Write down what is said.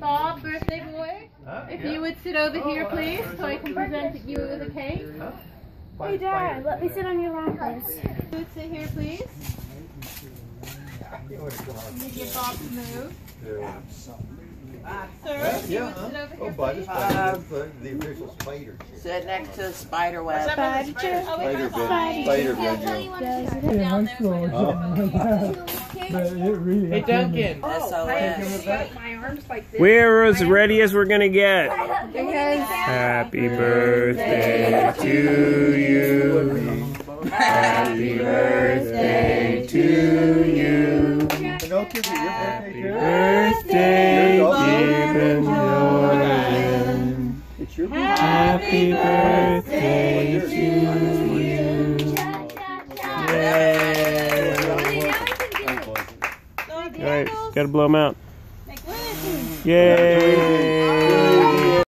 Bob, birthday boy, if you would sit over here, please, so I can present you with a cake. Hey, Dad, let me sit on your lap, please. You would sit here, please. Need your Bob to move. Sir, if you would sit over Oh, here, bud, please. uh, the, the official spider. Sit next to the spider web. Spider, Spider, Spider. spider Yeah, video. Tony wanted Does to it? come in high down school or there. something like that. But it really. Hey Duncan. SOS. We're as ready as we're gonna get. Happy birthday to you. Happy birthday Your birthday? Birthday, dear Jordan. It's your Happy birthday to you. Yay. All right, gotta blow them out. Yay.